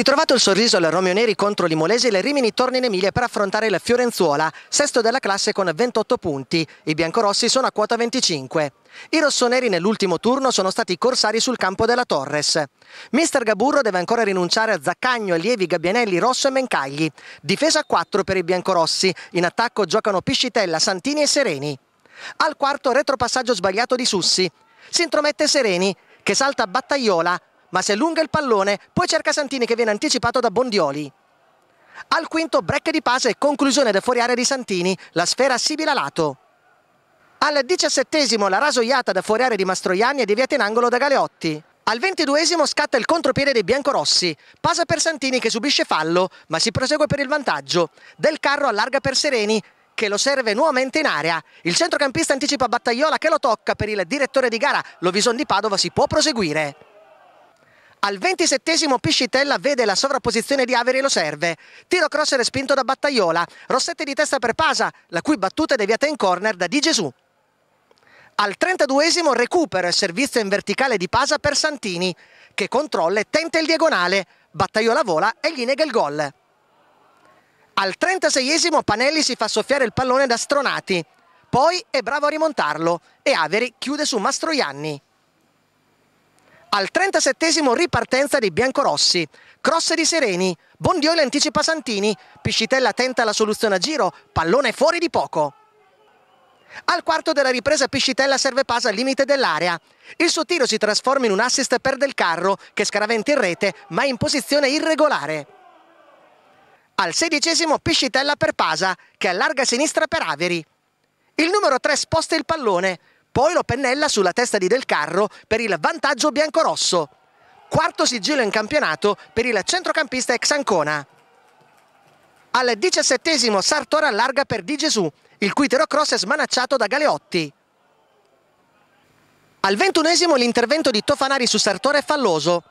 Ritrovato il sorriso al Romeo Neri contro l'Imolese, le Rimini torna in Emilia per affrontare il Fiorenzuola, sesto della classe con 28 punti. I biancorossi sono a quota 25. I rossoneri nell'ultimo turno sono stati corsari sul campo della Torres. Mister Gaburro deve ancora rinunciare a Zaccagno, Allievi, Gabbianelli, Rosso e Mencagli. Difesa a 4 per i biancorossi. In attacco giocano Piscitella, Santini e Sereni. Al quarto retropassaggio sbagliato di Sussi. Si intromette Sereni, che salta Battaiola, ma se allunga il pallone, poi cerca Santini che viene anticipato da Bondioli. Al quinto break di pace e conclusione del fuoriarea di Santini, la sfera sibila lato. Al diciassettesimo la rasoiata da fuoriarea di Mastroianni è deviata in angolo da Galeotti. Al ventiduesimo scatta il contropiede dei biancorossi. Pasa per Santini che subisce fallo, ma si prosegue per il vantaggio. Del Carro allarga per Sereni, che lo serve nuovamente in area. Il centrocampista anticipa Battaiola che lo tocca per il direttore di gara. Lovison di Padova si può proseguire. Al 27 Piscitella vede la sovrapposizione di Averi e lo serve. Tiro cross respinto da Battaiola. Rossette di testa per Pasa, la cui battuta è deviata in corner da Di Gesù. Al 32 recupero e servizio in verticale di Pasa per Santini, che controlla e tenta il diagonale. Battaiola vola e gli nega il gol. Al 36 Panelli si fa soffiare il pallone da Stronati. Poi è bravo a rimontarlo e Averi chiude su Mastroianni. Al 37 ripartenza dei biancorossi. Cross di Sereni. Bondioli anticipa Santini. Piscitella tenta la soluzione a giro. Pallone fuori di poco. Al quarto della ripresa Piscitella serve Pasa al limite dell'area. Il suo tiro si trasforma in un assist per Del Carro che scaraventa in rete ma in posizione irregolare. Al sedicesimo Piscitella per Pasa che allarga a sinistra per Averi. Il numero 3 sposta il pallone. Poi lo pennella sulla testa di Del Carro per il vantaggio biancorosso. Quarto sigillo in campionato per il centrocampista ex Ancona. Al diciassettesimo Sartor allarga per Di Gesù, il cui tiro cross è smanacciato da Galeotti. Al ventunesimo l'intervento di Tofanari su Sartore è falloso.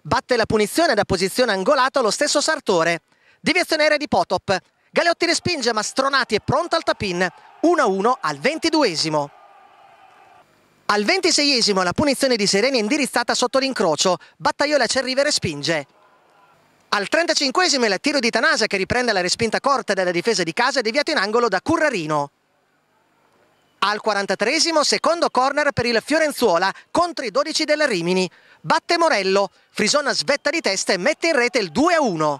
Batte la punizione da posizione angolato lo stesso Sartore. Deviazione aerea di Potop. Galeotti respinge ma Stronati è pronto al tapin. 1-1 al ventiduesimo. Al ventiseiesimo la punizione di Sereni è indirizzata sotto l'incrocio, Battaiola ci arriva e respinge. Al 35 il tiro di Tanasa che riprende la respinta corta della difesa di casa deviato in angolo da Currarino. Al 43 secondo corner per il Fiorenzuola contro i 12 del Rimini. Batte Morello, Frisona svetta di testa e mette in rete il 2-1.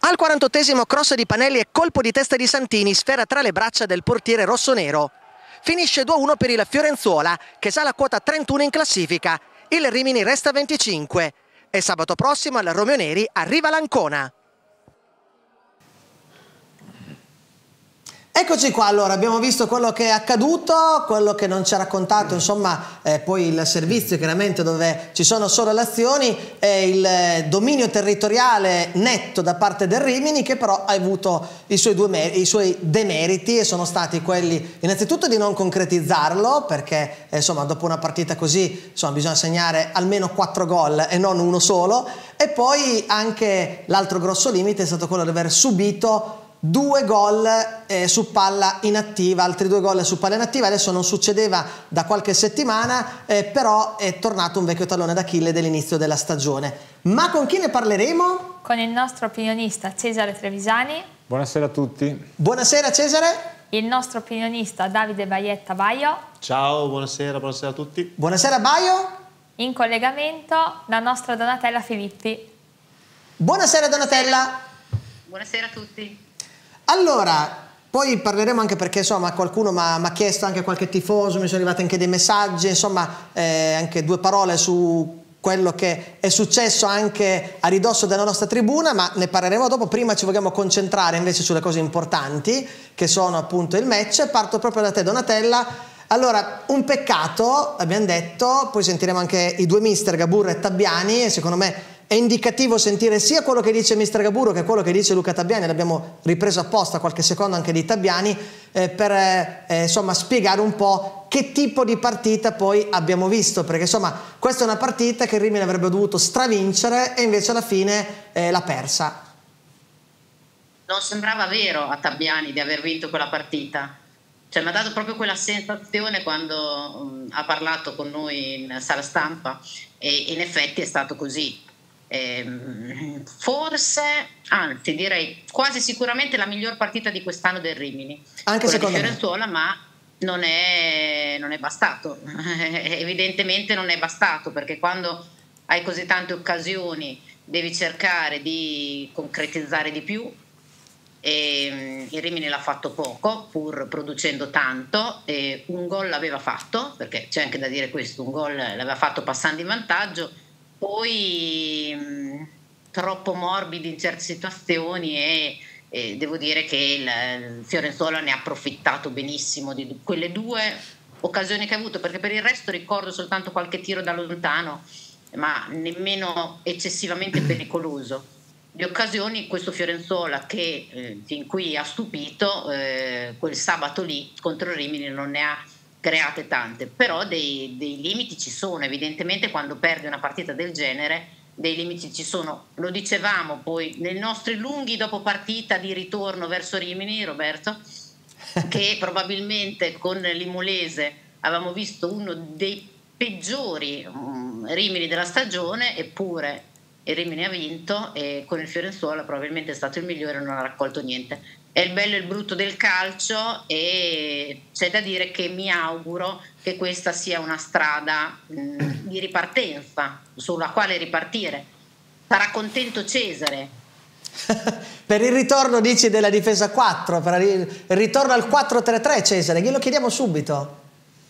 Al 48 cross di Panelli e colpo di testa di Santini, sfera tra le braccia del portiere rossonero. Finisce 2-1 per il Fiorenzuola che sale a quota 31 in classifica. Il Rimini resta 25 e sabato prossimo al Romeo Neri arriva l'Ancona. Eccoci qua, allora abbiamo visto quello che è accaduto, quello che non ci ha raccontato, insomma, eh, poi il servizio chiaramente dove ci sono solo le azioni e il eh, dominio territoriale netto da parte del Rimini che però ha avuto i suoi, i suoi demeriti e sono stati quelli innanzitutto di non concretizzarlo perché eh, insomma dopo una partita così insomma, bisogna segnare almeno 4 gol e non uno solo e poi anche l'altro grosso limite è stato quello di aver subito due gol eh, su palla inattiva, altri due gol su palla inattiva, adesso non succedeva da qualche settimana, eh, però è tornato un vecchio tallone d'Achille dell'inizio della stagione. Ma con chi ne parleremo? Con il nostro opinionista Cesare Trevisani. Buonasera a tutti. Buonasera Cesare. Il nostro opinionista Davide Baietta Baio. Ciao, buonasera, buonasera a tutti. Buonasera Baio. In collegamento la nostra Donatella Filippi. Buonasera Donatella. Buonasera a tutti. Allora, poi parleremo anche perché insomma qualcuno mi ha chiesto anche qualche tifoso, mi sono arrivati anche dei messaggi, insomma eh, anche due parole su quello che è successo anche a ridosso della nostra tribuna, ma ne parleremo dopo. Prima ci vogliamo concentrare invece sulle cose importanti, che sono appunto il match. Parto proprio da te Donatella. Allora, un peccato, abbiamo detto, poi sentiremo anche i due mister Gaburra e Tabbiani e secondo me è indicativo sentire sia quello che dice Mister Gaburo che quello che dice Luca Tabbiani, l'abbiamo ripreso apposta qualche secondo anche di Tabbiani, eh, per eh, insomma, spiegare un po' che tipo di partita poi abbiamo visto, perché insomma questa è una partita che Rimini avrebbe dovuto stravincere e invece alla fine eh, l'ha persa. Non sembrava vero a Tabbiani di aver vinto quella partita. Cioè, mi ha dato proprio quella sensazione quando um, ha parlato con noi in sala stampa e in effetti è stato così eh, forse, anzi direi quasi sicuramente la miglior partita di quest'anno del Rimini. Anche Quella secondo di Fiorenzuola, me. ma non è, non è bastato, evidentemente non è bastato perché quando hai così tante occasioni devi cercare di concretizzare di più e mm, il Rimini l'ha fatto poco pur producendo tanto un gol l'aveva fatto perché c'è anche da dire questo un gol l'aveva fatto passando in vantaggio poi mh, troppo morbidi in certe situazioni e, e devo dire che il, il Fiorenzuola ne ha approfittato benissimo di quelle due occasioni che ha avuto perché per il resto ricordo soltanto qualche tiro da lontano ma nemmeno eccessivamente pericoloso. Di occasioni questo Fiorenzuola che eh, fin qui ha stupito eh, quel sabato lì contro Rimini non ne ha create tante, però dei, dei, limiti ci sono, evidentemente quando perdi una partita del genere dei limiti ci sono, lo dicevamo poi nei nostri lunghi dopo partita di ritorno verso Rimini, Roberto, che probabilmente con l'Imolese avevamo visto uno dei peggiori um, Rimini della stagione, eppure il Rimini ha vinto e con il Fiorenzuola probabilmente è stato il migliore e non ha raccolto niente è il bello e il brutto del calcio e c'è da dire che mi auguro che questa sia una strada mh, di ripartenza sulla quale ripartire. Sarà contento Cesare. per il ritorno dici della difesa 4, per il ritorno al 4-3-3 Cesare, glielo chiediamo subito.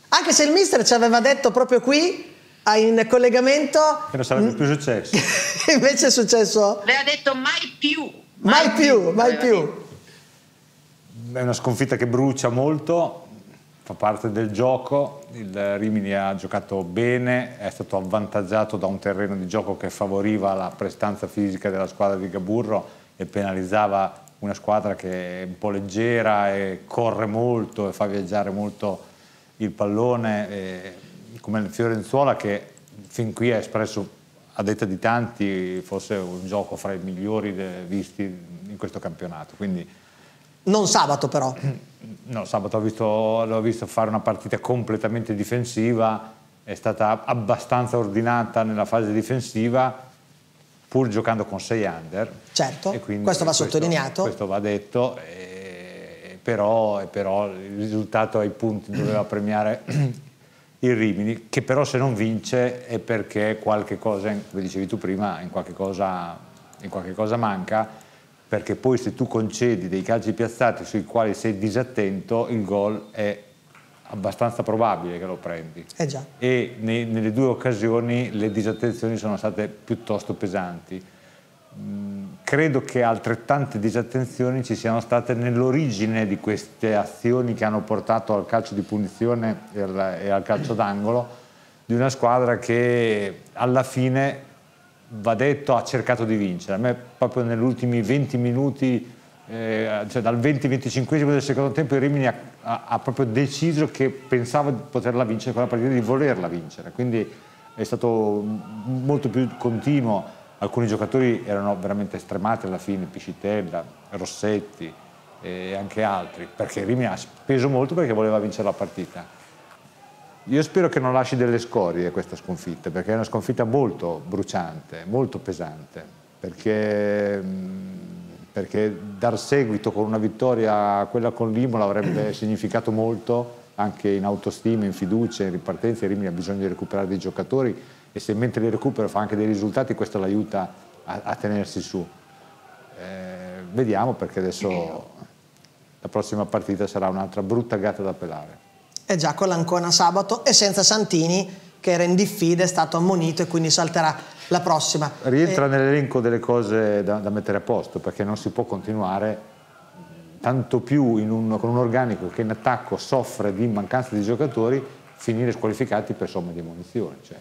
Anche se il mister ci aveva detto proprio qui in collegamento che non sarebbe più successo. invece è successo. Le ha detto mai più. Mai, mai più, più, mai più è una sconfitta che brucia molto, fa parte del gioco, il Rimini ha giocato bene, è stato avvantaggiato da un terreno di gioco che favoriva la prestanza fisica della squadra di Gaburro e penalizzava una squadra che è un po' leggera e corre molto e fa viaggiare molto il pallone, come il Fiorenzuola che fin qui ha espresso a detta di tanti forse un gioco fra i migliori visti in questo campionato. Quindi, non sabato però. No, sabato l'ho visto, visto, fare una partita completamente difensiva, è stata abbastanza ordinata nella fase difensiva, pur giocando con 6 under. Certo, questo va sottolineato. Questo va detto, eh, però, però, il risultato ai punti doveva premiare il Rimini, che però se non vince è perché qualche cosa, come dicevi tu prima, in qualche cosa, in qualche cosa manca perché poi se tu concedi dei calci piazzati sui quali sei disattento, il gol è abbastanza probabile che lo prendi. Eh e nei, nelle due occasioni le disattenzioni sono state piuttosto pesanti. Mm, credo che altrettante disattenzioni ci siano state nell'origine di queste azioni che hanno portato al calcio di punizione e al, e al calcio d'angolo di una squadra che alla fine va detto, ha cercato di vincere. A me proprio negli ultimi 20 minuti, eh, cioè dal 20-25 del secondo tempo, il Rimini ha, ha, ha, proprio deciso che pensava di poterla vincere quella partita, di volerla vincere. Quindi è stato molto più continuo. Alcuni giocatori erano veramente estremati alla fine, Piscitella, Rossetti e anche altri, perché Rimini ha speso molto perché voleva vincere la partita. Io spero che non lasci delle scorie questa sconfitta, perché è una sconfitta molto bruciante, molto pesante, perché, perché dar seguito con una vittoria a quella con l'Imola avrebbe significato molto anche in autostima, in fiducia, in ripartenza. Rimini ha bisogno di recuperare dei giocatori e se mentre li recupera fa anche dei risultati, questo l'aiuta a, a, tenersi su. Eh, vediamo perché adesso la prossima partita sarà un'altra brutta gatta da pelare è già con l'Ancona sabato e senza Santini che era in diffida, è stato ammonito e quindi salterà la prossima. Rientra e... nell'elenco delle cose da, da, mettere a posto perché non si può continuare tanto più un, con un organico che in attacco soffre di mancanza di giocatori finire squalificati per somma di munizioni. Cioè,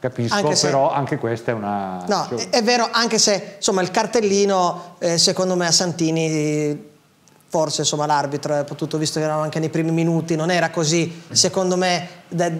capisco, anche se, però anche questa è una... No, è, è vero, anche se insomma, il cartellino eh, secondo me a Santini forse insomma, l'arbitro ha potuto, visto che erano anche nei primi minuti, non era così, secondo me,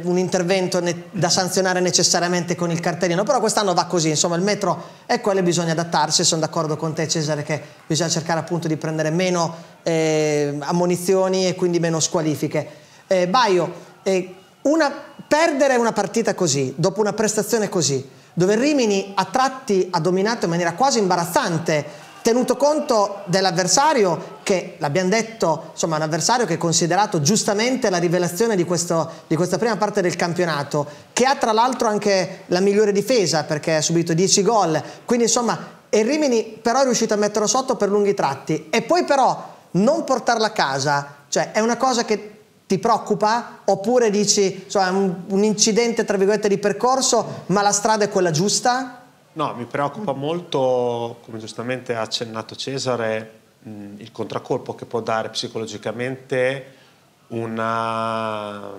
un intervento da sanzionare necessariamente con il cartellino, però quest'anno va così, insomma il metro è quello e bisogna adattarsi, sono d'accordo con te Cesare che bisogna cercare appunto di prendere meno eh, ammonizioni e quindi meno squalifiche. Eh, Baio, eh, una, perdere una partita così, dopo una prestazione così, dove Rimini a tratti ha dominato in maniera quasi imbarazzante tenuto conto dell'avversario che, l'abbiamo detto, insomma un avversario che è considerato giustamente la rivelazione di, questo, di questa prima parte del campionato, che ha tra l'altro anche la migliore difesa perché ha subito 10 gol, quindi insomma e Rimini però è riuscito a metterlo sotto per lunghi tratti. E poi però non portarla a casa, cioè è una cosa che ti preoccupa? Oppure dici insomma, è un, un incidente tra virgolette di percorso ma la strada è quella giusta? No, mi preoccupa molto, come giustamente ha accennato Cesare, il contraccolpo che può dare psicologicamente una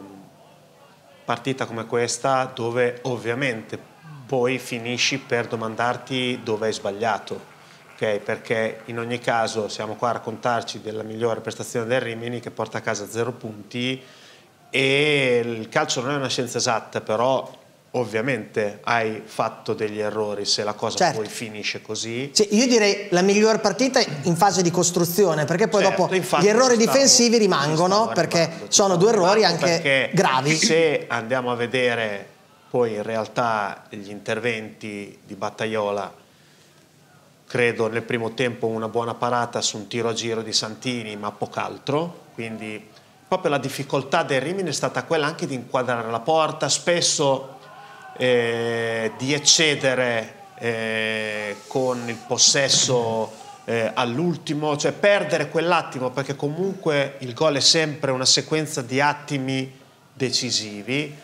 partita come questa dove ovviamente poi finisci per domandarti dove hai sbagliato. Okay? Perché in ogni caso siamo qua a raccontarci della migliore prestazione del Rimini che porta a casa zero punti e il calcio non è una scienza esatta, però ovviamente hai fatto degli errori se la cosa certo. poi finisce così. Sì, io direi la miglior partita in fase di costruzione, perché poi certo, dopo gli errori stavo, difensivi rimangono, perché sono due errori anche gravi. Se andiamo a vedere poi in realtà gli interventi di Battaiola, credo nel primo tempo una buona parata su un tiro a giro di Santini, ma poch'altro, quindi proprio la difficoltà del Rimini è stata quella anche di inquadrare la porta, spesso eh, di eccedere eh, con il possesso eh, all'ultimo, cioè perdere quell'attimo perché comunque il gol è sempre una sequenza di attimi decisivi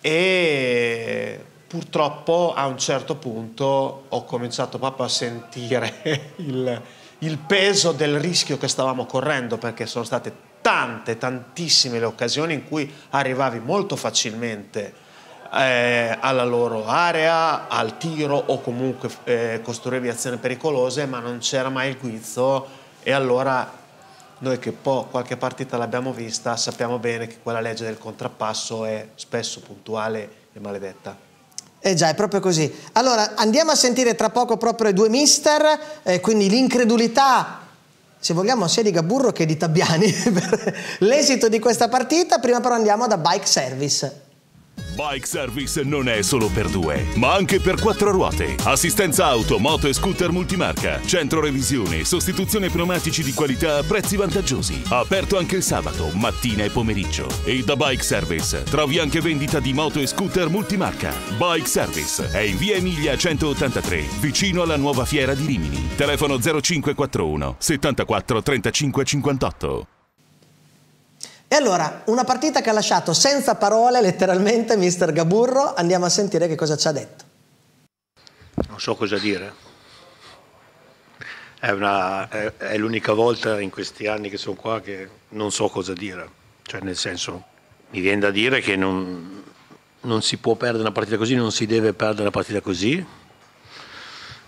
e purtroppo a un certo punto ho cominciato proprio a sentire il, il peso del rischio che stavamo correndo perché sono state tante, tantissime le occasioni in cui arrivavi molto facilmente eh, alla loro area, al tiro o comunque eh, costruivi azioni pericolose, ma non c'era mai il guizzo e allora noi che poi qualche partita l'abbiamo vista sappiamo bene che quella legge del contrappasso è spesso puntuale e maledetta. Eh già, è proprio così. Allora, andiamo a sentire tra poco proprio i due mister, eh, quindi l'incredulità, se vogliamo, sia di Gaburro che di Tabbiani per l'esito di questa partita. Prima però andiamo da Bike Service. Bike Service non è solo per due, ma anche per quattro ruote. Assistenza auto, moto e scooter multimarca. Centro revisione, sostituzione pneumatici di qualità a prezzi vantaggiosi. Aperto anche il sabato, mattina e pomeriggio. E da Bike Service trovi anche vendita di moto e scooter multimarca. Bike Service è in via Emilia 183, vicino alla nuova fiera di Rimini. Telefono 0541 74 35 58. E allora, una partita che ha lasciato senza parole letteralmente mister Gaburro, andiamo a sentire che cosa ci ha detto. Non so cosa dire. È, una, è, è l'unica volta in questi anni che sono qua che non so cosa dire. Cioè, nel senso, mi viene da dire che non, non si può perdere una partita così, non si deve perdere una partita così.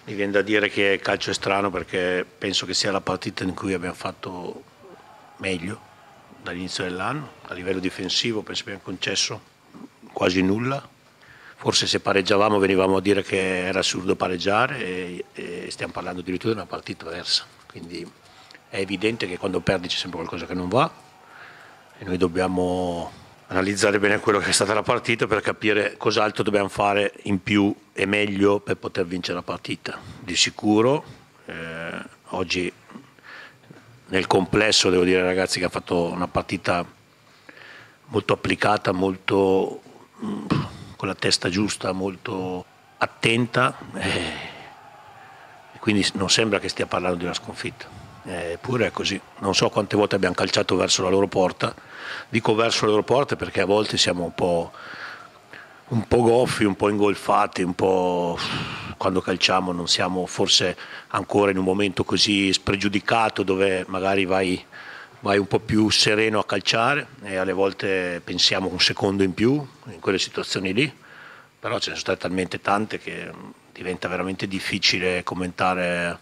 Mi viene da dire che calcio è strano perché penso che sia la partita in cui abbiamo fatto meglio dall'inizio dell'anno, a livello difensivo penso che abbiamo concesso quasi nulla, forse se pareggiavamo venivamo a dire che era assurdo pareggiare e, e stiamo parlando addirittura di una partita persa, quindi è evidente che quando perdi c'è sempre qualcosa che non va e noi dobbiamo analizzare bene quello che è stata la partita per capire cos'altro dobbiamo fare in più e meglio per poter vincere la partita. Di sicuro eh, oggi nel complesso devo dire ragazzi che ha fatto una partita molto applicata, molto mm, con la testa giusta, molto attenta eh, quindi non sembra che stia parlando di una sconfitta. Eppure è così, non so quante volte abbiamo calciato verso la loro porta, dico verso le loro porte perché a volte siamo un po', un po' goffi, un po' ingolfati, un po' quando calciamo non siamo forse ancora in un momento così spregiudicato dove magari vai, vai un po' più sereno a calciare e alle volte pensiamo un secondo in più in quelle situazioni lì, però ce ne sono state talmente tante che diventa veramente difficile commentare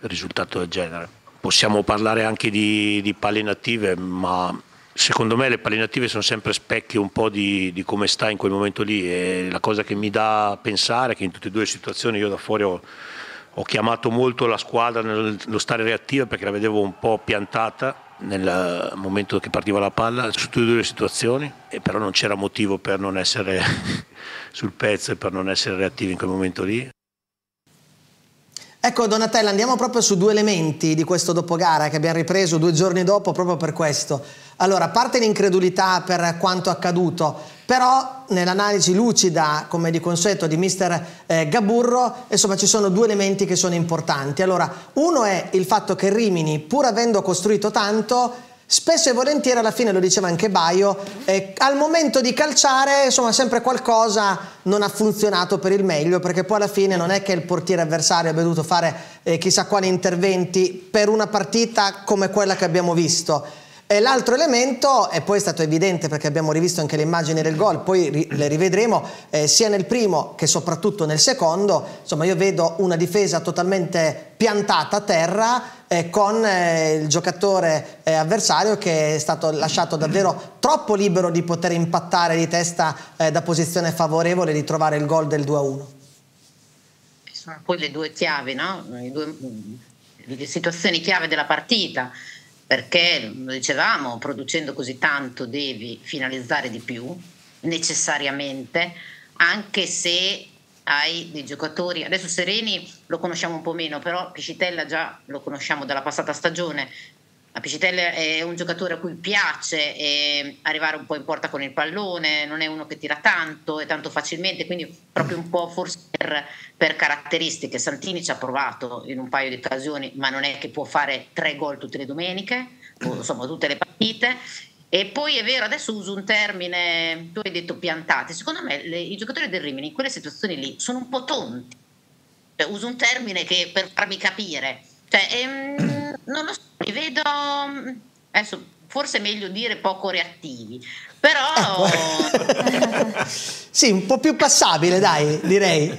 il risultato del genere. Possiamo parlare anche di, di palle native, ma Secondo me le palline sono sempre specchio un po' di, di, come sta in quel momento lì e la cosa che mi dà a pensare è che in tutte e due le situazioni io da fuori ho, ho chiamato molto la squadra nello stare reattiva perché la vedevo un po' piantata nel momento che partiva la palla su tutte e due le situazioni, e però non c'era motivo per non essere sul pezzo e per non essere reattivi in quel momento lì. Ecco Donatella, andiamo proprio su due elementi di questo dopogara che abbiamo ripreso due giorni dopo proprio per questo. Allora, a parte l'incredulità per quanto accaduto, però nell'analisi lucida, come di consueto, di mister eh, Gaburro, insomma ci sono due elementi che sono importanti. Allora, uno è il fatto che Rimini, pur avendo costruito tanto, Spesso e volentieri, alla fine lo diceva anche Baio, eh, al momento di calciare, insomma, sempre qualcosa non ha funzionato per il meglio, perché poi alla fine non è che il portiere avversario abbia dovuto fare eh, chissà quali interventi per una partita come quella che abbiamo visto. E l'altro elemento, e poi è stato evidente perché abbiamo rivisto anche le immagini del gol, poi ri le rivedremo, eh, sia nel primo che soprattutto nel secondo, insomma io vedo una difesa totalmente piantata a terra eh, con eh, il giocatore eh, avversario che è stato lasciato davvero troppo libero di poter impattare di testa eh, da posizione favorevole e di trovare il gol del 2-1. Sono poi le due chiavi, no? le, due, le situazioni chiave della partita perché, lo dicevamo, producendo così tanto devi finalizzare di più, necessariamente, anche se hai dei giocatori, adesso Sereni lo conosciamo un po' meno, però Piscitella già lo conosciamo dalla passata stagione, a Piscitella è un giocatore a cui piace eh, arrivare un po' in porta con il pallone, non è uno che tira tanto e tanto facilmente, quindi proprio un po' forse per, per, caratteristiche. Santini ci ha provato in un paio di occasioni, ma non è che può fare tre gol tutte le domeniche, o, insomma tutte le partite. E poi è vero, adesso uso un termine, tu hai detto piantati, secondo me le, i giocatori del Rimini in quelle situazioni lì sono un po' tonti. Cioè, uso un termine che per farmi capire. Cioè, ehm, non lo so li vedo adesso forse è meglio dire poco reattivi però ecco. sì un po' più passabile dai direi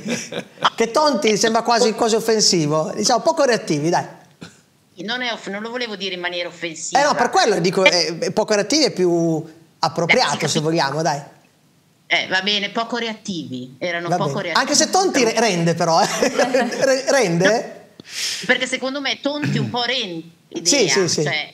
che tonti sembra quasi quasi offensivo diciamo poco reattivi dai non, off- non, lo volevo dire in maniera offensiva eh no per quello dico eh, poco reattivi è più appropriato se vogliamo dai eh, va bene, poco reattivi, erano va poco bene. reattivi. Anche se Tonti rende però, eh. rende? Perché secondo me Tonti un po' rende idea. Sì, sì. Cioè,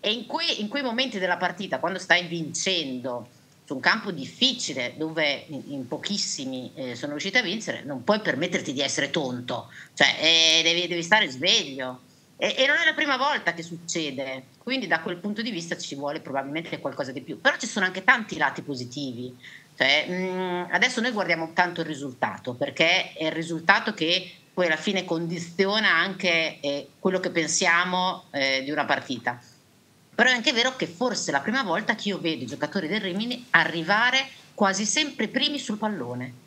e in quei, in quei, momenti della partita, quando stai vincendo su un campo difficile dove in, in pochissimi eh, sono riusciti a vincere, non puoi permetterti di essere tonto, cioè eh, devi, devi, stare sveglio. E, e, non è la prima volta che succede, quindi da quel punto di vista ci vuole probabilmente qualcosa di più. Però ci sono anche tanti lati positivi. Cioè, mh, mm, adesso noi guardiamo tanto il risultato, perché è il risultato che poi alla fine condiziona anche eh, quello che pensiamo eh, di una partita. Però è anche vero che forse è la prima volta che io vedo i giocatori del Rimini arrivare quasi sempre primi sul pallone.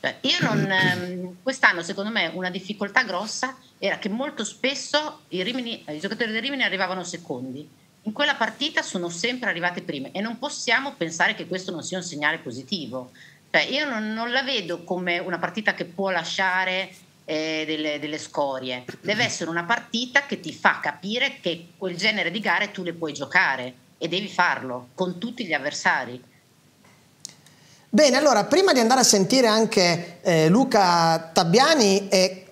Cioè, io non, ehm, quest'anno secondo me una difficoltà grossa era che molto spesso i, Rimini, i giocatori del Rimini arrivavano secondi. In quella partita sono sempre arrivati primi e non possiamo pensare che questo non sia un segnale positivo cioè, io non, non, la vedo come una partita che può lasciare eh, delle, delle, scorie, deve essere una partita che ti fa capire che quel genere di gare tu le puoi giocare e devi farlo con tutti gli avversari. Bene, allora prima di andare a sentire anche eh, Luca Tabbiani e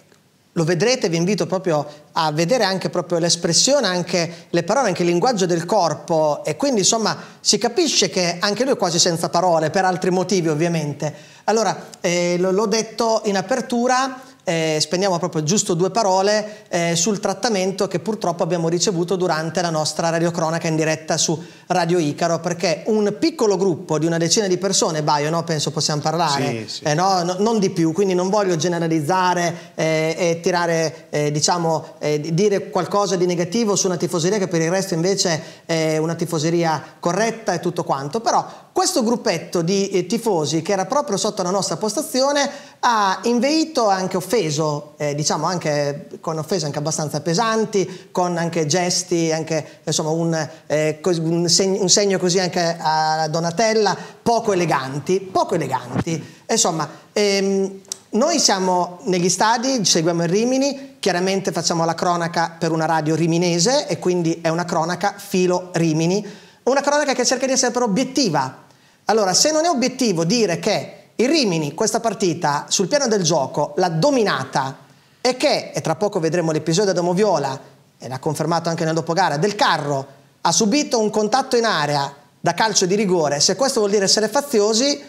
lo vedrete, vi invito proprio a vedere anche l'espressione, anche le parole, anche il linguaggio del corpo e quindi insomma si capisce che anche lui è quasi senza parole, per altri motivi ovviamente. Allora, eh, l'ho detto in apertura, eh, spendiamo proprio giusto due parole eh, sul trattamento che purtroppo abbiamo ricevuto durante la nostra radiocronaca in diretta su Radio Icaro, perché un piccolo gruppo di una decina di persone, Baio, no? penso possiamo parlare, sì, sì. Eh, no? No, non di più, quindi non voglio generalizzare eh, e tirare, eh, diciamo, eh, dire qualcosa di negativo su una tifoseria che per il resto invece è una tifoseria corretta e tutto quanto, però questo gruppetto di tifosi che era proprio sotto la nostra postazione ha inveito e anche offeso, eh, diciamo anche con offese anche abbastanza pesanti, con anche gesti, anche insomma un, eh, un, segno, un segno così anche a Donatella, poco eleganti, poco eleganti. Insomma, ehm, noi siamo negli stadi, seguiamo il Rimini, chiaramente facciamo la cronaca per una radio riminese e quindi è una cronaca filo Rimini, una cronaca che cerca di essere però obiettiva. Allora, se non è obiettivo dire che il Rimini questa partita sul piano del gioco l'ha dominata e che, e tra poco vedremo l'episodio da Moviola, e l'ha confermato anche nel dopogara, Del Carro ha subito un contatto in area da calcio di rigore, se questo vuol dire essere faziosi,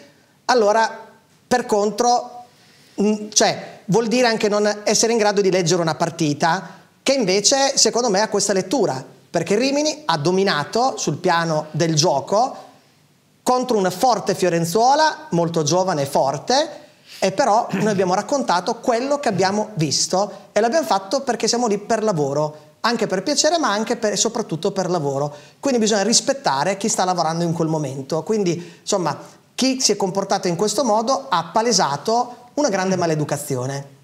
allora per contro, mm, cioè, vuol dire anche non essere in grado di leggere una partita, che invece secondo me ha questa lettura, perché Rimini ha dominato sul piano del gioco contro un forte Fiorenzuola, molto giovane e forte, e però noi abbiamo raccontato quello che abbiamo visto e l'abbiamo fatto perché siamo lì per lavoro, anche per piacere ma anche e soprattutto per lavoro. Quindi bisogna rispettare chi sta lavorando in quel momento. Quindi insomma chi si è comportato in questo modo ha palesato una grande maleducazione.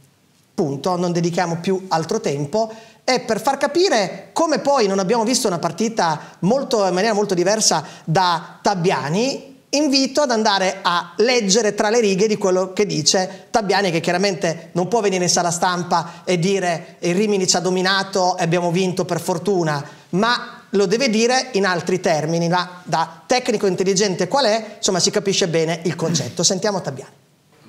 Punto, non dedichiamo più altro tempo e per far capire come poi non abbiamo visto una partita molto, in maniera molto diversa da Tabbiani, invito ad andare a leggere tra le righe di quello che dice Tabbiani, che chiaramente non può venire in sala stampa e dire il Rimini ci ha dominato e abbiamo vinto per fortuna, ma lo deve dire in altri termini, ma da tecnico intelligente qual è, insomma si capisce bene il concetto. Sentiamo Tabbiani.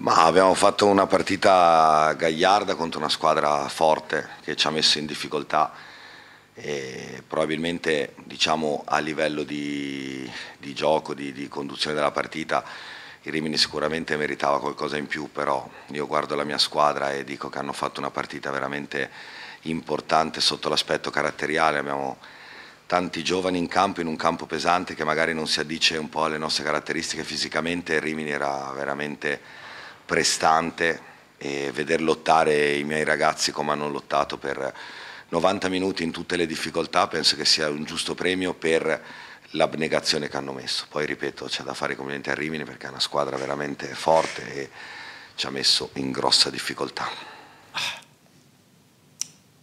Ma abbiamo fatto una partita gagliarda contro una squadra forte che ci ha messo in difficoltà e probabilmente diciamo, a livello di, di gioco, di, di, conduzione della partita il Rimini sicuramente meritava qualcosa in più, però io guardo la mia squadra e dico che hanno fatto una partita veramente importante sotto l'aspetto caratteriale, abbiamo tanti giovani in campo, in un campo pesante che magari non si addice un po' alle nostre caratteristiche fisicamente, il Rimini era veramente prestante e veder lottare i miei ragazzi come hanno lottato per 90 minuti in tutte le difficoltà penso che sia un giusto premio per l'abnegazione che hanno messo. Poi ripeto, c'è da fare i complimenti a Rimini perché è una squadra veramente forte e ci ha messo in grossa difficoltà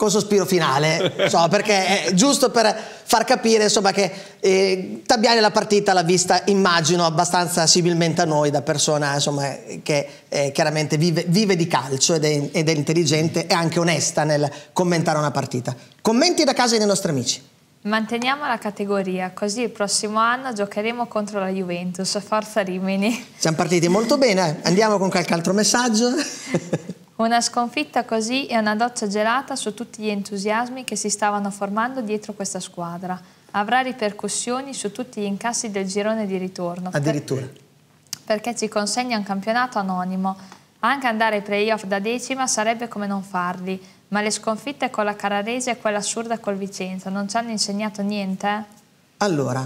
con sospiro finale, insomma, perché è giusto per far capire insomma, che eh, Tabiani la partita l'ha vista, immagino, abbastanza similmente a noi, da persona insomma, che eh, chiaramente vive, vive, di calcio ed è, ed è, intelligente e anche onesta nel commentare una partita. Commenti da casa dei nostri amici. Manteniamo la categoria, così il prossimo anno giocheremo contro la Juventus, forza Rimini. Siamo partiti molto bene, andiamo con qualche altro messaggio. Una sconfitta così e una doccia gelata su tutti gli entusiasmi che si stavano formando dietro questa squadra. Avrà ripercussioni su tutti gli incassi del girone di ritorno. Addirittura. Per, perché ci consegna un campionato anonimo. Anche andare ai playoff da decima sarebbe come non farli, ma le sconfitte con la Cararese e quella assurda col Vicenza non ci hanno insegnato niente? Allora,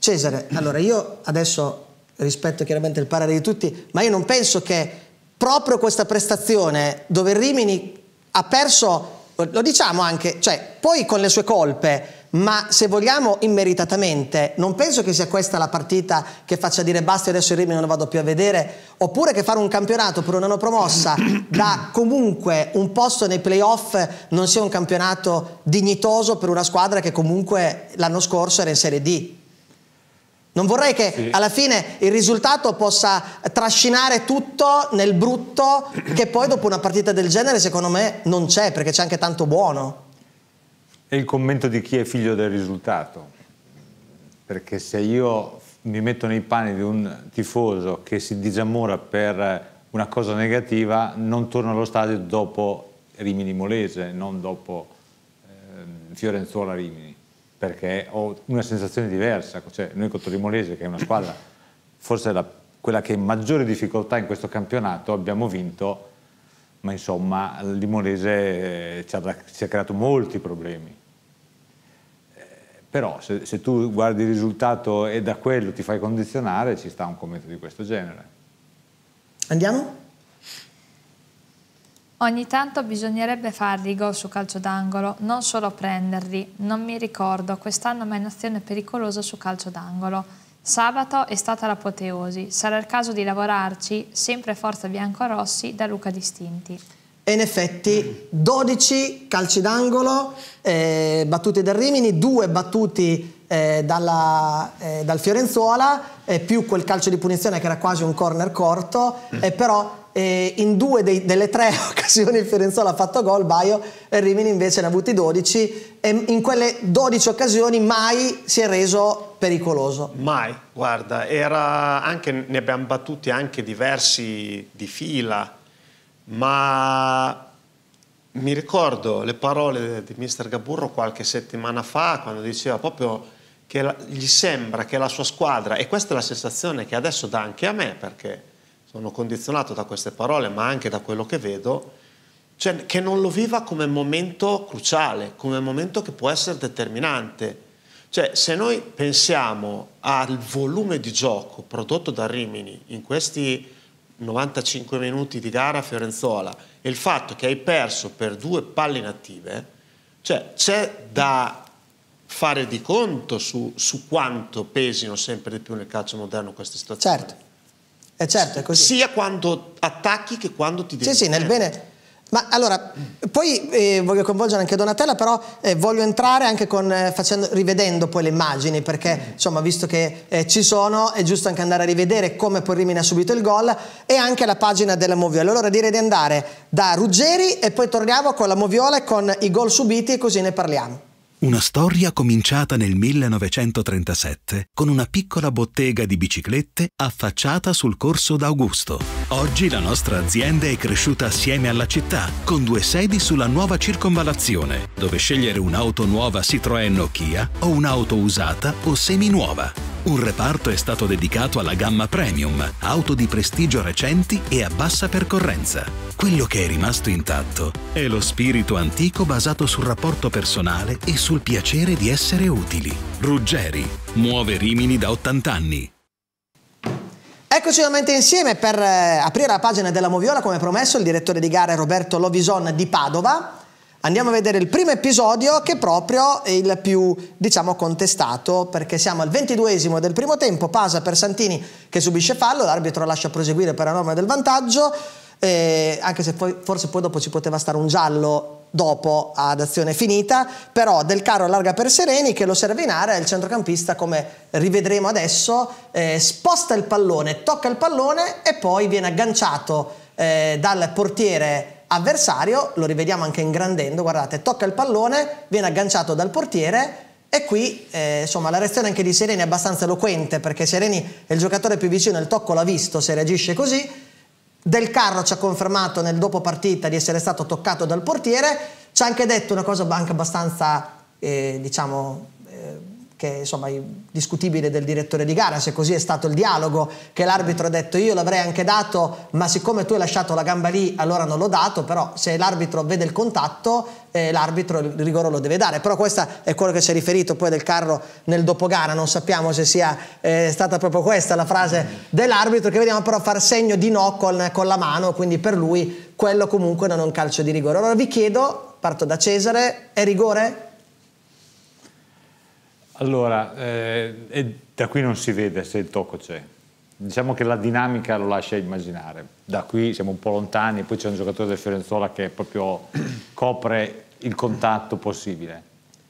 Cesare, allora io adesso rispetto chiaramente il parere di tutti, ma io non penso che proprio questa prestazione dove Rimini ha perso, lo diciamo anche, cioè poi con le sue colpe, ma se vogliamo immeritatamente, non penso che sia questa la partita che faccia dire basta adesso il Rimini non lo vado più a vedere, oppure che fare un campionato per una non promossa da comunque un posto nei playoff non sia un campionato dignitoso per una squadra che comunque l'anno scorso era in Serie D. Non vorrei che sì. alla fine il risultato possa trascinare tutto nel brutto che poi dopo una partita del genere secondo me non c'è perché c'è anche tanto buono. È il commento di chi è figlio del risultato. Perché se io mi metto nei panni di un tifoso che si disamora per una cosa negativa, non torno allo stadio dopo Rimini Molese, non dopo eh, Fiorenzuola Rimini perché ho una sensazione diversa, cioè, noi contro Limolese che è una squadra forse la, quella che ha maggiore difficoltà in questo campionato abbiamo vinto, ma insomma Limolese eh, ci, ha, ci ha creato molti problemi. Eh, però se, se, tu guardi il risultato e da quello ti fai condizionare ci sta un commento di questo genere. Andiamo? Ogni tanto bisognerebbe farli i gol su calcio d'angolo, non solo prenderli. Non mi ricordo, quest'anno mai un'azione pericolosa su calcio d'angolo. Sabato è stata l'apoteosi, sarà il caso di lavorarci, sempre forza bianco-rossi, da Luca Distinti. E in effetti 12 calci d'angolo eh, battuti dal Rimini, due battuti eh, dalla, eh, dal Fiorenzuola, più quel calcio di punizione che era quasi un corner corto, però e in due dei, delle tre occasioni il Fiorenzuola ha fatto gol, Baio e Rimini invece ne ha avuti 12 e in quelle 12 occasioni mai si è reso pericoloso. Mai, guarda, anche, ne abbiamo battuti anche diversi di fila, ma mi ricordo le parole di mister Gaburro qualche settimana fa quando diceva proprio che la, gli sembra che la sua squadra, e questa è la sensazione che adesso dà anche a me, perché sono condizionato da queste parole, ma anche da quello che vedo, cioè che non lo viva come momento cruciale, come momento che può essere determinante. Cioè, se noi pensiamo al volume di gioco prodotto da Rimini in questi 95 minuti di gara a Fiorenzuola e il fatto che hai perso per due palle inattive, cioè c'è da fare di conto su, su, quanto pesino sempre di più nel calcio moderno queste situazioni. Certo, è certo, è così. Sia quando attacchi che quando ti devi. Sì, sì, nel bene. Ma allora, poi eh, voglio coinvolgere anche Donatella, però eh, voglio entrare anche con, eh, facendo, rivedendo poi le immagini, perché insomma, visto che eh, ci sono, è giusto anche andare a rivedere come poi Rimini ha subito il gol e anche la pagina della Moviola. Allora direi di andare da Ruggeri e poi torniamo con la Moviola e con i gol subiti e così ne parliamo. Una storia cominciata nel 1937 con una piccola bottega di biciclette affacciata sul corso d'Augusto. Oggi la nostra azienda è cresciuta assieme alla città, con due sedi sulla nuova circonvallazione, dove scegliere un'auto nuova Citroën o Kia o un'auto usata o seminuova. Un reparto è stato dedicato alla gamma premium, auto di prestigio recenti e a bassa percorrenza. Quello che è rimasto intatto è lo spirito antico basato sul rapporto personale e sul piacere di essere utili. Ruggeri muove Rimini da 80 anni. Eccoci nuovamente insieme per eh, aprire la pagina della Moviola, come promesso, il direttore di gara Roberto Lovison di Padova. Andiamo a vedere il primo episodio che è proprio il più, diciamo, contestato perché siamo al ventiduesimo del primo tempo, pasa per Santini che subisce fallo, l'arbitro lascia proseguire per la norma del vantaggio, eh, anche se poi, forse poi dopo ci poteva stare un giallo dopo ad azione finita, però Del Caro allarga per Sereni che lo serve in area, il centrocampista come rivedremo adesso eh, sposta il pallone, tocca il pallone e poi viene agganciato eh, dal portiere avversario, lo rivediamo anche ingrandendo, guardate, tocca il pallone, viene agganciato dal portiere e qui eh, insomma la reazione anche di Sereni è abbastanza eloquente perché Sereni è il giocatore più vicino, il tocco l'ha visto se reagisce così del Carro ci ha confermato nel dopo partita di essere stato toccato dal portiere, ci ha anche detto una cosa anche abbastanza, eh, diciamo, che insomma è discutibile del direttore di gara, se così è stato il dialogo, che l'arbitro ha detto io l'avrei anche dato, ma siccome tu hai lasciato la gamba lì allora non l'ho dato, però se l'arbitro vede il contatto eh, l'arbitro il rigore lo deve dare, però questo è quello che ci ha riferito poi del carro nel dopogara, non sappiamo se sia eh, stata proprio questa la frase dell'arbitro che vediamo però far segno di no con, con la mano, quindi per lui quello comunque non è un calcio di rigore. Allora vi chiedo, parto da Cesare, è rigore? Allora, eh, da qui non si vede se il tocco c'è. Diciamo che la dinamica lo lascia immaginare. Da qui siamo un po' lontani, poi c'è un giocatore del Fiorenzuola che proprio copre il contatto possibile.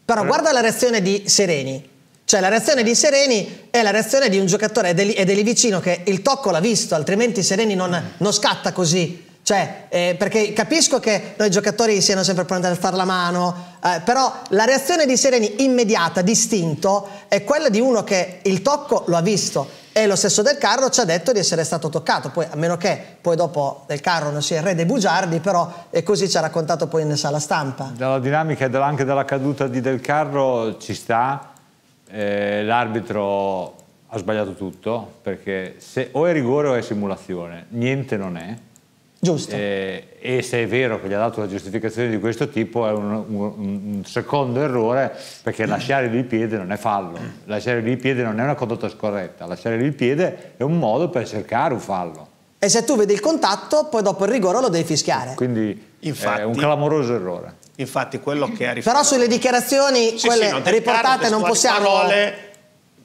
Però guarda la reazione di Sereni. Cioè la reazione di Sereni è la reazione di un giocatore ed è lì vicino che il tocco l'ha visto, altrimenti Sereni non, non scatta così. Cioè, eh, perché capisco che noi giocatori siano sempre pronti a fare la mano, eh, però la reazione di Sereni immediata, distinto, è quella di uno che il tocco lo ha visto. E lo stesso Del Carro ci ha detto di essere stato toccato, poi a meno che poi dopo Del Carro non sia il re dei bugiardi, però e così ci ha raccontato poi in sala stampa. Dalla dinamica e anche dalla caduta di Del Carro ci sta, eh, l'arbitro ha sbagliato tutto, perché se o è rigore o è simulazione, niente non è Giusto. Eh, e se è vero che gli ha dato una giustificazione di questo tipo è un, un, un secondo errore perché lasciare lì il piede non è fallo, lasciare lì il piede non è una condotta scorretta, lasciare lì il piede è un modo per cercare un fallo. E se tu vedi il contatto, poi dopo il rigore lo devi fischiare. Quindi Infatti, è un clamoroso errore. Infatti quello che ha riferito... Però sulle dichiarazioni, sì, quelle sì, riportate, non possiamo... Parole,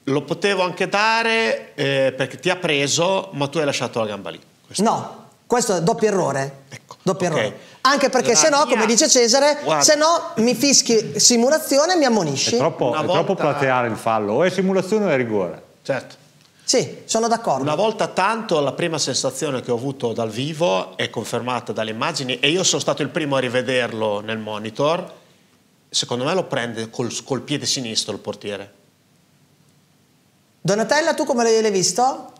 lo potevo anche dare eh, perché ti ha preso, ma tu hai lasciato la gamba lì. Questo no, questo è doppio errore. Ecco, doppio okay. errore. Anche perché se no, come dice Cesare, se no mi fischi simulazione e mi ammonisci. È troppo, è troppo plateare il fallo, o è simulazione o è rigore. Certo. Sì, sono d'accordo. Una volta tanto la prima sensazione che ho avuto dal vivo è confermata dalle immagini e io sono stato il primo a rivederlo nel monitor. Secondo me lo prende col, col piede sinistro il portiere. Donatella, tu come l'hai visto?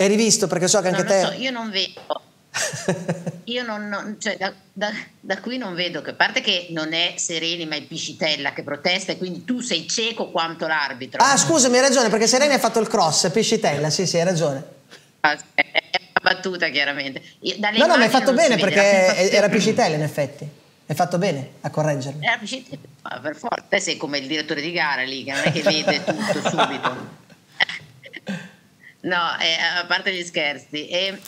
Hai rivisto? Perché so che anche te... So, io non vedo. Io non, non cioè da, da, da, qui non vedo che, a parte che non è Sereni ma è Piscitella che protesta e quindi tu sei cieco quanto l'arbitro. Ah scusami, hai ragione perché Sereni ha fatto il cross, Piscitella, sì sì, hai ragione. Ah, è una battuta chiaramente. Io, no, no, ma hai fatto bene perché era Piscitella in effetti. Hai fatto bene a correggermi. Era Piscitella, per forza. Te sei come il direttore di gara lì, che non è che vede tutto subito. No, eh, a parte gli scherzi, eh,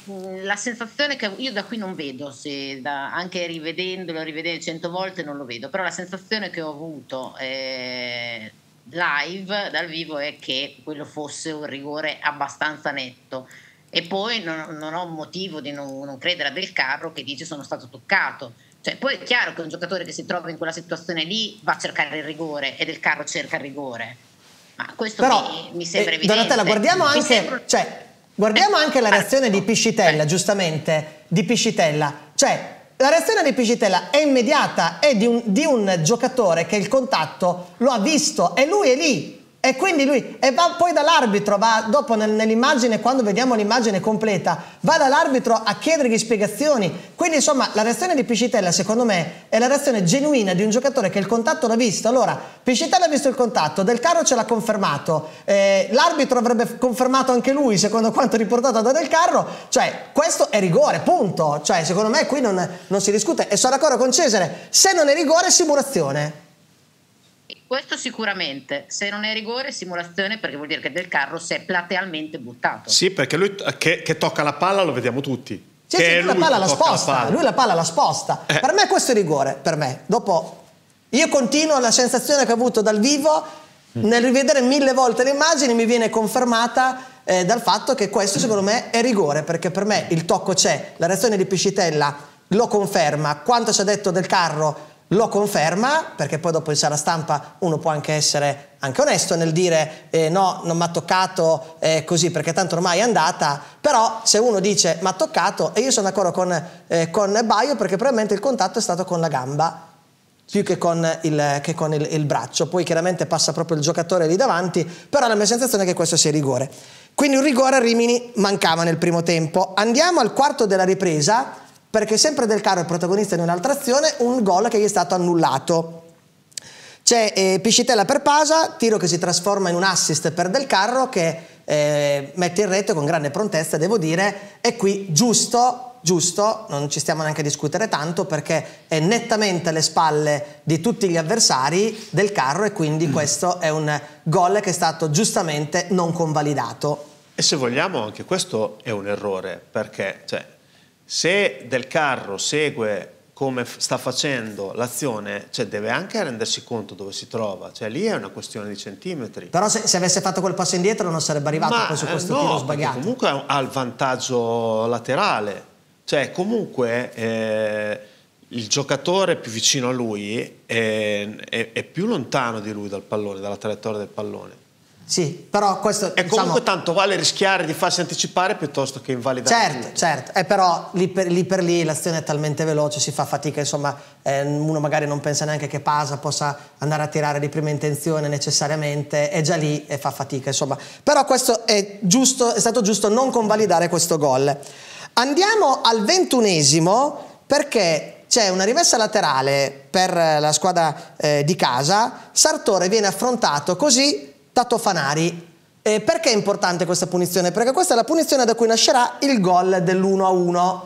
la sensazione che io da qui non vedo, da, anche rivedendolo, rivedendo cento volte non lo vedo, però la sensazione che ho avuto eh, live dal vivo è che quello fosse un rigore abbastanza netto e poi non, non ho motivo di non, non, credere a Del Carro che dice sono stato toccato. Cioè, poi è chiaro che un giocatore che si trova in quella situazione lì va a cercare il rigore e Del Carro cerca il rigore ma questo Però, mi, mi sembra eh, evidente. Donatella, guardiamo anche, sembra... cioè, guardiamo anche la reazione di Piscitella, giustamente, di Piscitella. Cioè, la reazione di Piscitella è immediata, è di un, di un giocatore che il contatto lo ha visto e lui è lì e quindi lui, e va poi dall'arbitro, va dopo nel, nell'immagine, quando vediamo l'immagine completa, va dall'arbitro a chiedergli spiegazioni. Quindi insomma la reazione di Piscitella secondo me è la reazione genuina di un giocatore che il contatto l'ha visto. Allora, Piscitella ha visto il contatto, Del Carro ce l'ha confermato, eh, l'arbitro avrebbe confermato anche lui secondo quanto riportato da Del Carro, cioè questo è rigore, punto. Cioè secondo me qui non, non si discute e sono d'accordo con Cesare, se non è rigore simulazione. Questo sicuramente, se non è rigore, simulazione perché vuol dire che Del Carro si è platealmente buttato. Sì, perché lui che, che tocca la palla lo vediamo tutti. Sì, sì, lui, la palla la sposta, la palla. lui la palla la sposta. Eh. Per me questo è rigore, per me. Dopo, io continuo la sensazione che ho avuto dal vivo, mm. nel rivedere mille volte le immagini mi viene confermata eh, dal fatto che questo secondo me è rigore, perché per me il tocco c'è, la reazione di Piscitella lo conferma, quanto ci ha detto del carro lo conferma, perché poi dopo in sala stampa uno può anche essere anche onesto nel dire eh, no, non mi ha toccato eh, così perché tanto ormai è andata, però se uno dice mi ha toccato, e io sono d'accordo con, eh, con Baio perché probabilmente il contatto è stato con la gamba più che con, il, che con il, il, braccio, poi chiaramente passa proprio il giocatore lì davanti, però la mia sensazione è che questo sia rigore. Quindi un rigore a Rimini mancava nel primo tempo. Andiamo al quarto della ripresa perché sempre Del Caro è protagonista in un'altra azione, un gol che gli è stato annullato. C'è eh, Piscitella per Pasa, tiro che si trasforma in un assist per Del Carro che eh, mette in rete con grande prontezza, devo dire, e qui giusto, giusto, non ci stiamo neanche a discutere tanto perché è nettamente alle spalle di tutti gli avversari del Carro e quindi mm. questo è un gol che è stato giustamente non convalidato. E se vogliamo anche questo è un errore perché cioè, se Del Carro segue come sta facendo l'azione, cioè deve anche rendersi conto dove si trova, cioè lì è una questione di centimetri. Però se, se avesse fatto quel passo indietro non sarebbe arrivato Ma, su questo eh, no, tiro sbagliato. comunque ha il vantaggio laterale, cioè comunque eh, il giocatore più vicino a lui è, è, è più lontano di lui dal pallone, dalla traiettoria del pallone. Sì, però questo... E comunque diciamo, tanto vale rischiare di farsi anticipare piuttosto che invalidare. Certo, certo, eh, però lì per, lì per, lì l'azione è talmente veloce, si fa fatica, insomma, eh, uno magari non pensa neanche che Pasa possa andare a tirare di prima intenzione necessariamente, è già lì e fa fatica, insomma. Però questo è giusto, è stato giusto non convalidare questo gol. Andiamo al ventunesimo perché c'è una rimessa laterale per la squadra eh, di casa, Sartore viene affrontato così Tato Fanari. Eh, perché è importante questa punizione? Perché questa è la punizione da cui nascerà il gol dell'1-1.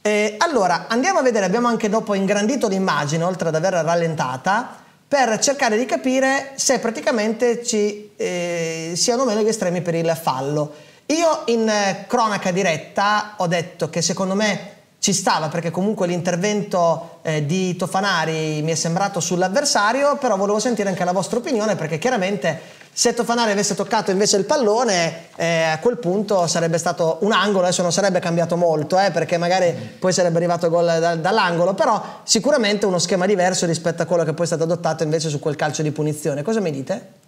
Eh, allora, andiamo a vedere, abbiamo anche dopo ingrandito l'immagine, oltre ad averla rallentata, per cercare di capire se praticamente ci eh, siano meno gli estremi per il fallo. Io in eh, cronaca diretta ho detto che secondo me ci stava perché comunque l'intervento eh, di Tofanari mi è sembrato sull'avversario, però volevo sentire anche la vostra opinione perché chiaramente se Tofanari avesse toccato invece il pallone, eh, a quel punto sarebbe stato un angolo, adesso non sarebbe cambiato molto, eh, perché magari poi sarebbe arrivato gol da, dall'angolo, però sicuramente uno schema diverso rispetto a quello che poi è stato adottato invece su quel calcio di punizione. Cosa mi dite?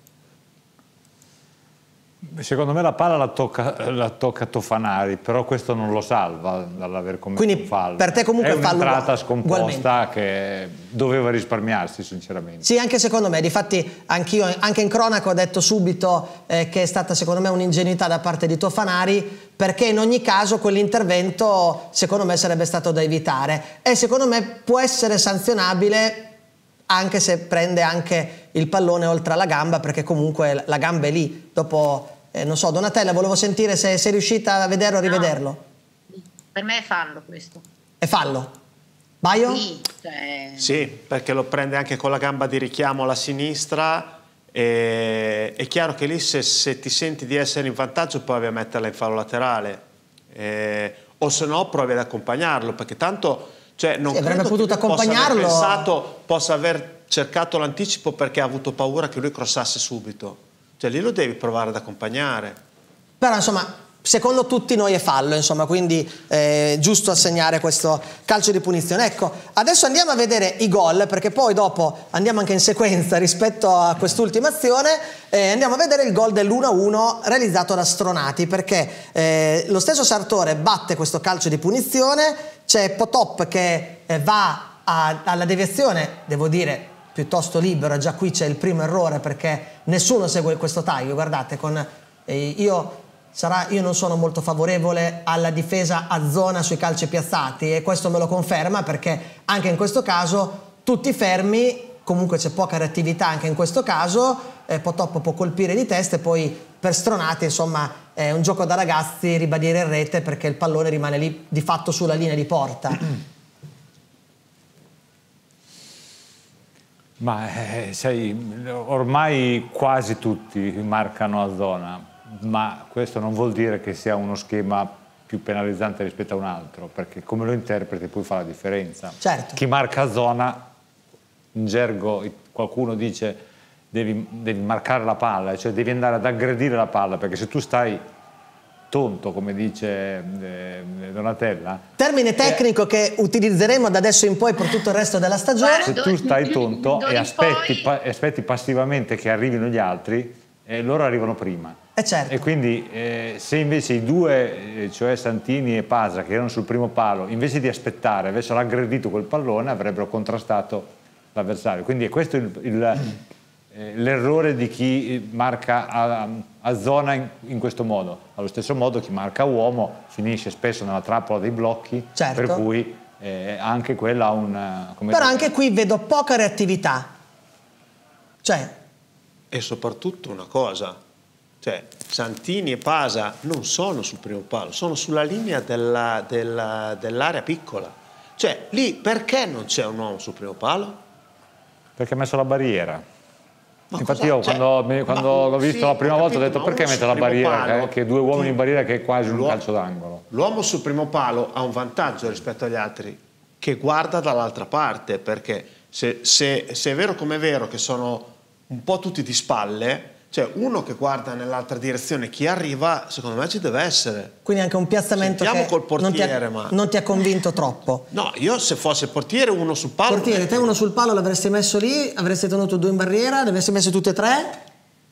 Secondo me la palla la tocca, la tocca Tofanari, però questo non lo salva dall'aver commesso Quindi un fallo. per te comunque è un'entrata scomposta ugualmente. che doveva risparmiarsi sinceramente. Sì, anche secondo me, difatti anch'io, anche in cronaca ho detto subito eh, che è stata secondo me un'ingenuità da parte di Tofanari perché in ogni caso quell'intervento secondo me sarebbe stato da evitare e secondo me può essere sanzionabile anche se prende anche il pallone oltre alla gamba perché comunque la gamba è lì. Dopo, eh, non so, Donatella, volevo sentire se sei riuscita a vederlo o rivederlo. Per me è fallo questo. È fallo. Baio? Sì, cioè, Sì, perché lo prende anche con la gamba di richiamo alla sinistra. E è chiaro che lì se, se ti senti di essere in vantaggio provi a metterla in fallo laterale. Eh, o se no provi ad accompagnarlo, perché tanto cioè, non Sì, avrebbe credo potuto che possa aver accompagnarlo. pensato, possa aver cercato l'anticipo perché ha avuto paura che lui crossasse subito. Cioè lì lo devi provare ad accompagnare. Però insomma, secondo tutti noi è fallo, insomma, quindi è giusto assegnare questo calcio di punizione. Ecco, adesso andiamo a vedere i gol, perché poi dopo andiamo anche in sequenza rispetto a quest'ultima azione, eh, andiamo a vedere il gol dell'1-1 realizzato da Stronati, perché eh, lo stesso Sartore batte questo calcio di punizione, c'è Potop che eh, va alla deviazione, devo dire, piuttosto libero, già qui c'è il primo errore perché nessuno segue questo taglio, guardate, con, eh, io, sarà, io non sono molto favorevole alla difesa a zona sui calci piazzati e questo me lo conferma perché anche in questo caso tutti fermi, comunque c'è poca reattività anche in questo caso, eh, Potop può colpire di testa e poi per Stronati insomma è un gioco da ragazzi ribadire in rete perché il pallone rimane lì di fatto sulla linea di porta. Ma eh, sai, ormai quasi tutti marcano a zona, ma questo non vuol dire che sia uno schema più penalizzante rispetto a un altro, perché come lo interpreti poi fa la differenza. Certo. Chi marca a zona, in gergo qualcuno dice devi, devi marcare la palla, cioè devi andare ad aggredire la palla, perché se tu stai tonto, come dice eh, Donatella, Termine tecnico che utilizzeremo da adesso in poi per tutto il resto della stagione. se tu stai tonto e aspetti, pa- aspetti passivamente che arrivino gli altri, eh, loro arrivano prima. Eh certo. E quindi eh, se invece i due, eh, cioè Santini e Pasa, che erano sul primo palo, invece di aspettare avessero aggredito quel pallone, avrebbero contrastato l'avversario. Quindi è questo il- il, eh, l'errore di chi marca a, a zona in, in questo modo. Allo stesso modo chi marca a uomo finisce spesso nella trappola dei blocchi, Certo. per cui eh, anche quella ha un... eh, come Però dire, anche qui vedo poca reattività. Cioè, E soprattutto una cosa, cioè Santini e Pasa non sono sul primo palo, sono sulla linea della- della- dell'area piccola. Cioè lì perché non c'è un uomo sul primo palo? Perché ha messo la barriera. Ma Infatti io cioè, quando, mi- quando l'ho visto sì, la prima volta ho detto perché mette la barriera, palo, che, due uomini in barriera che è quasi un calcio d'angolo. L'uomo sul primo palo ha un vantaggio rispetto agli altri, che guarda dall'altra parte, perché se, se- se è vero come è vero che sono un po' tutti di spalle, cioè uno che guarda nell'altra direzione, chi arriva, secondo me ci deve essere. quindi anche un piazzamento Sentiamo che col non ti, ha, portiere, ma- non ti ha convinto troppo. No, io se fosse il portiere uno sul palo... Portiere, te uno sul palo l'avresti messo lì, avresti tenuto due in barriera, li avresti messi tutti e tre?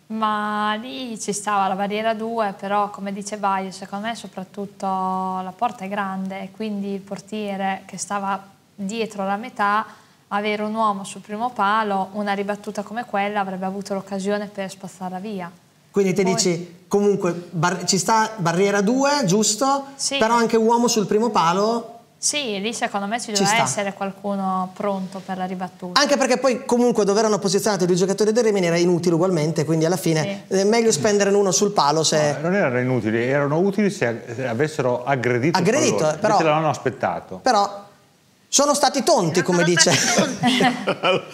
Ma lì ci stava la barriera 2, però come dice Baio, secondo me soprattutto la porta è grande e quindi il portiere che stava dietro la metà, avere un uomo sul primo palo, una ribattuta come quella avrebbe avuto l'occasione per spazzarla via. Quindi ti Poi- dici comunque bar- ci sta barriera 2, giusto? Sì. Però anche uomo sul primo palo. Sì, lì secondo me ci Ci doveva sta. essere qualcuno pronto per la ribattuta. Anche perché poi comunque dove erano posizionati due giocatori del Rimini era inutile ugualmente, quindi alla fine è meglio spendere uno sul palo se... Non erano inutili, erano utili se se avessero aggredito, il Aggredito, pallone. però- Invece l'hanno aspettato. Però sono stati tonti, come dice.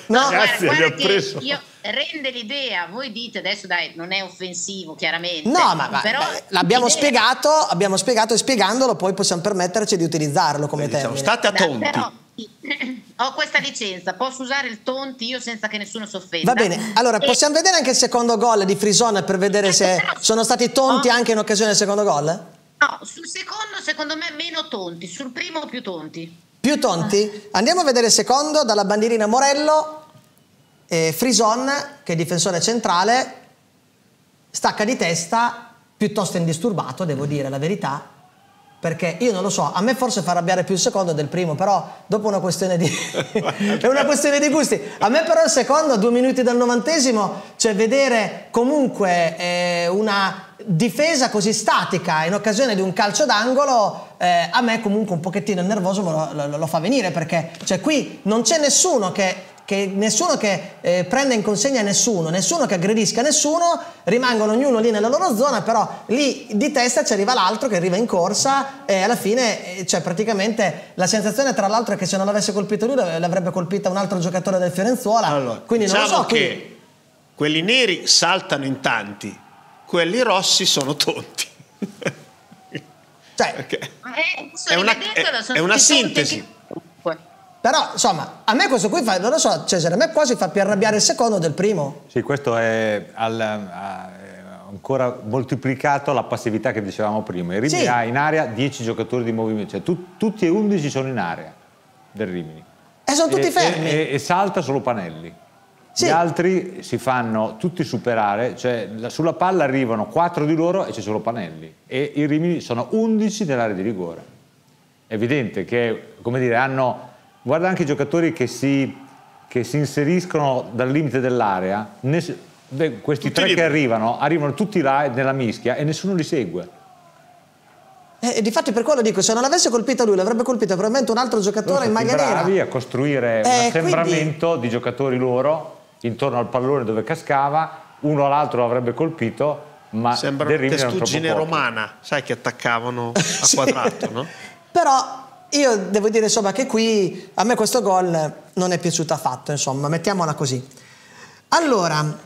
No, Grazie, guarda, guarda che preso. io rende l'idea, voi dite adesso dai, non è offensivo chiaramente. No, ma, ma- però beh, l'abbiamo l'idea- spiegato, abbiamo spiegato e spiegandolo poi possiamo permetterci di utilizzarlo come Diciamo, termine. state a Da- tonti. però ho questa licenza, posso usare il tonti io senza che nessuno si offenda. Va bene, allora E- possiamo vedere anche il secondo gol di Frison per vedere se sono stati tonti anche in occasione del secondo gol? No, sul secondo secondo me meno tonti, sul primo più tonti. Più tonti? Andiamo a vedere il secondo dalla bandierina Morello. Eh, Frison, che è difensore centrale, stacca di testa piuttosto indisturbato, devo dire la verità, perché io non lo so, a me forse fa arrabbiare più il secondo del primo, però dopo una questione di... è una questione di gusti. A me però il secondo, a due minuti dal novantesimo, cioè vedere comunque eh, una difesa così statica in occasione di un calcio d'angolo, eh, a me comunque un pochettino nervoso lo, lo, lo fa venire, perché cioè, qui non c'è nessuno che che nessuno che eh, prenda in consegna nessuno, nessuno che aggredisca nessuno, rimangono ognuno lì nella loro zona, però lì di testa ci arriva l'altro che arriva in corsa e alla fine, eh, cioè praticamente la sensazione tra l'altro è che se non l'avesse colpito lui l'avrebbe colpita un altro giocatore del Fiorenzuola, allora, quindi diciamo non lo so. che qui... quelli neri saltano in tanti, quelli rossi sono tonti. cioè, eh, è, una, è, è una sintesi. Però, insomma, a me questo qui fa, non lo so, Cesare, a me quasi fa più arrabbiare il secondo del primo. Sì, questo è al, a, ancora moltiplicato la passività che dicevamo prima. Il Rimini sì. ha in area 10 giocatori di movimento, cioè tu, tutti e 11 sono in area del Rimini. E sono tutti e, fermi. E, e, salta solo Panelli. Sì. Gli altri si fanno tutti superare, cioè sulla palla arrivano 4 di loro e c'è solo Panelli. E i Rimini sono 11 nell'area di rigore. È evidente che, come dire, hanno guarda anche i giocatori che si, che si inseriscono dal limite dell'area, questi tutti tre che arrivano, arrivano tutti là nella mischia e nessuno li segue. Eh, e difatti per quello dico, se non l'avesse colpita lui, l'avrebbe colpita probabilmente un altro giocatore in maglia nera. bravi a costruire eh, un assembramento quindi... di giocatori loro intorno al pallone dove cascava, uno all'altro l'avrebbe colpito, ma Sembra una testuggine romana, sai che attaccavano a sì. quadrato, no? Però io devo dire insomma che qui a me questo gol non è piaciuto affatto, insomma, mettiamola così. Allora,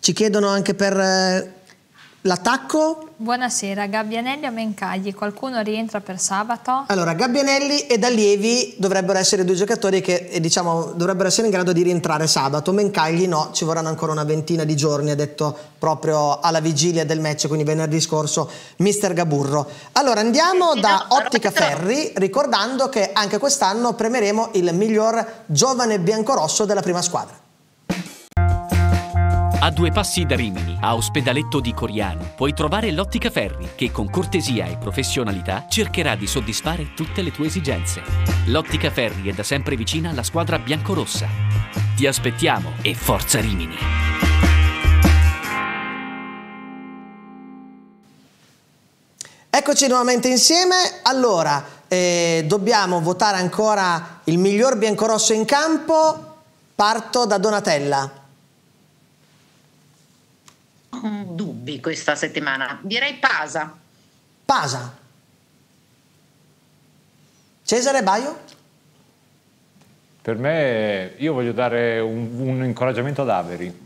ci chiedono anche per eh, l'attacco. Buonasera, Gabbianelli o Mencagli, qualcuno rientra per sabato? Allora, Gabbianelli ed Allievi dovrebbero essere due giocatori che eh, diciamo, dovrebbero essere in grado di rientrare sabato, Mencagli no, ci vorranno ancora una ventina di giorni, ha detto proprio alla vigilia del match, quindi venerdì scorso, mister Gaburro. Allora, andiamo da Ottica Ferri, ricordando che anche quest'anno premieremo il miglior giovane biancorosso della prima squadra. A due passi da Rimini, a Ospedaletto di Coriano, puoi trovare l'Ottica Ferri che con cortesia e professionalità cercherà di soddisfare tutte le tue esigenze. L'Ottica Ferri è da sempre vicina alla squadra biancorossa. Ti aspettiamo e forza Rimini! Eccoci nuovamente insieme. Allora, eh, dobbiamo votare ancora il miglior biancorosso in campo. Parto da Donatella dubbi questa settimana. Direi Pasa. Pasa. Cesare Baio? Per me, io voglio dare un, un incoraggiamento ad Averi.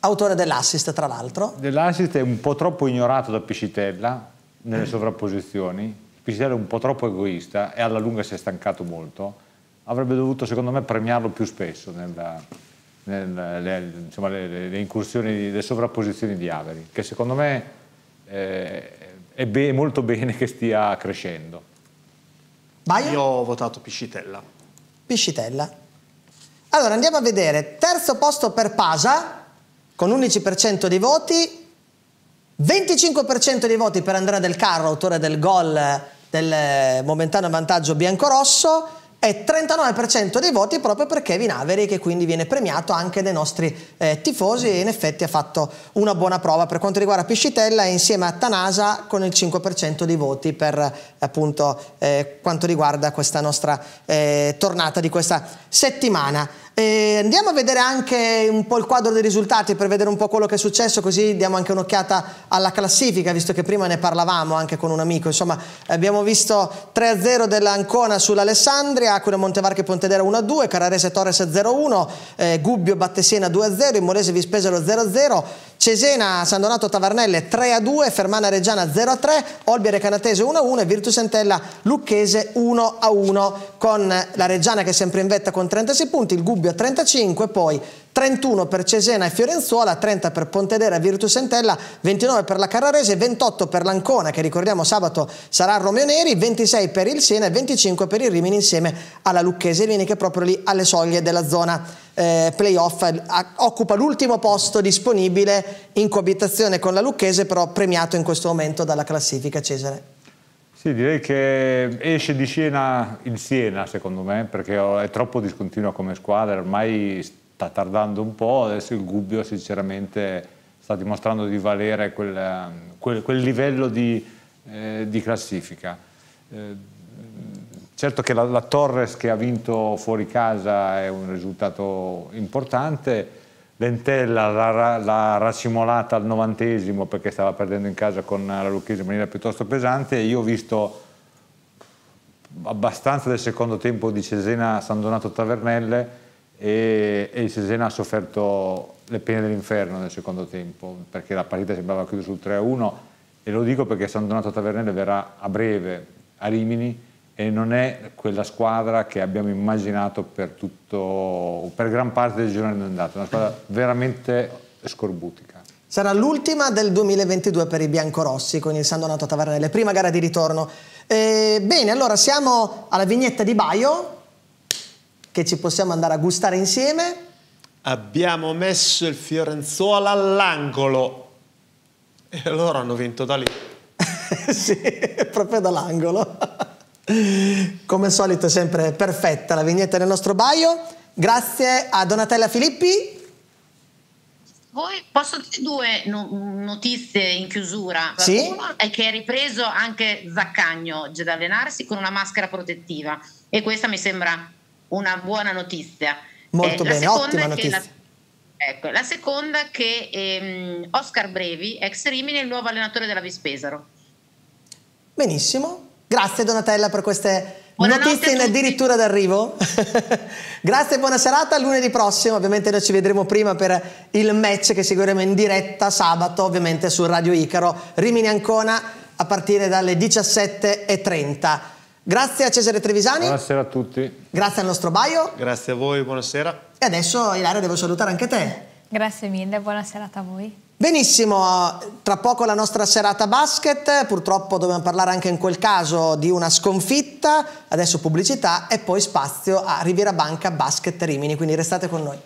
Autore dell'assist, tra l'altro. Dell'assist è un po' troppo ignorato da Piscitella nelle sovrapposizioni. Piscitella è un po' troppo egoista e alla lunga si è stancato molto. Avrebbe dovuto, secondo me, premiarlo più spesso nella, nelle, insomma, le, le, incursioni, le sovrapposizioni di Averi, che secondo me eh, è be molto bene che stia crescendo. Baio? Io ho votato Piscitella. Piscitella. Allora andiamo a vedere, terzo posto per Pasa, con 11% dei voti, 25% dei voti per Andrea Del Carro, autore del gol del momentaneo vantaggio biancorosso, è 39% dei voti proprio per Kevin Avery che quindi viene premiato anche dai nostri eh, tifosi e in effetti ha fatto una buona prova per quanto riguarda Piscitella insieme a Tanasa con il 5% dei voti per appunto eh, quanto riguarda questa nostra eh, tornata di questa settimana. E andiamo a vedere anche un po' il quadro dei risultati per vedere un po' quello che è successo, così diamo anche un'occhiata alla classifica, visto che prima ne parlavamo anche con un amico. Insomma, abbiamo visto 3-0 dell'Ancona sull'Alessandria, Aquila Montevarchi Pontedera 1-2, Carrarese Torres 0-1, eh, Gubbio Battesena 2-0, Immolese Vispesero 0-0, Cesena San Donato Tavarnelle 3-2, Fermana Reggiana 0-3, Olbiere Canatese 1-1 e Virtus Entella Lucchese 1-1 con la Reggiana che è sempre in vetta con 36 punti, il Gubbio a 35, poi 31 per Cesena e Fiorenzuola, 30 per Pontedera e Virtus Entella, 29 per la Carrarese, 28 per l'Ancona che ricordiamo sabato sarà a Romeo Neri, 26 per il Siena e 25 per il Rimini insieme alla Lucchese, Rimini che è proprio lì alle soglie della zona eh, playoff, eh, occupa l'ultimo posto disponibile in coabitazione con la Lucchese, però premiato in questo momento dalla classifica Cesare. Sì, direi che esce di scena il Siena, secondo me, perché è troppo discontinua come squadra, ormai sta tardando un po', adesso il Gubbio sinceramente sta dimostrando di valere quel, quel, quel livello di, eh, di classifica. Eh, certo che la, la, Torres che ha vinto fuori casa è un risultato importante, Lentella l'ha racimolata al novantesimo perché stava perdendo in casa con la Lucchese in maniera piuttosto pesante. Io ho visto abbastanza del secondo tempo di Cesena San Donato Tavernelle e, e Cesena ha sofferto le pene dell'inferno nel secondo tempo perché la partita sembrava chiusa sul 3-1 e lo dico perché San Donato Tavernelle verrà a breve a Rimini e non è quella squadra che abbiamo immaginato per, tutto, per gran parte del girone d'andata, una squadra veramente scorbutica. Sarà l'ultima del 2022 per i biancorossi con il San Donato Tavernelle, prima gara di ritorno. Eh, bene, allora siamo alla vignetta di Baio, che ci possiamo andare a gustare insieme. Abbiamo messo il Fiorenzuola all'angolo e loro hanno vinto da lì. sì, proprio dall'angolo. Come al solito sempre perfetta la vignetta del nostro Baio. Grazie a Donatella Filippi. Voi posso dire due notizie in chiusura. Sì? Uno è che è ripreso anche Zaccagno ad allenarsi con una maschera protettiva e questa mi sembra una buona notizia. Molto eh, bene, ottima notizia. La, ecco, la seconda è che ehm, Oscar Brevi, ex Rimini, è il nuovo allenatore della Vispesaro. Benissimo, Grazie Donatella per queste Buonanotte notizie in addirittura d'arrivo. Grazie e buona serata. Lunedì prossimo, ovviamente, noi ci vedremo prima per il match che seguiremo in diretta sabato, ovviamente su Radio Icaro, Rimini Ancona a partire dalle 17.30. Grazie a Cesare Trevisani. Buonasera a tutti. Grazie al nostro Baio. Grazie a voi, buonasera. E adesso Ilaria devo salutare anche te. Grazie mille, buona serata a voi. Benissimo, tra poco la nostra serata basket, purtroppo dobbiamo parlare anche in quel caso di una sconfitta, adesso pubblicità e poi spazio a Riviera Banca Basket Rimini, quindi restate con noi.